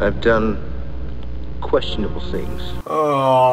I've done questionable things. Oh.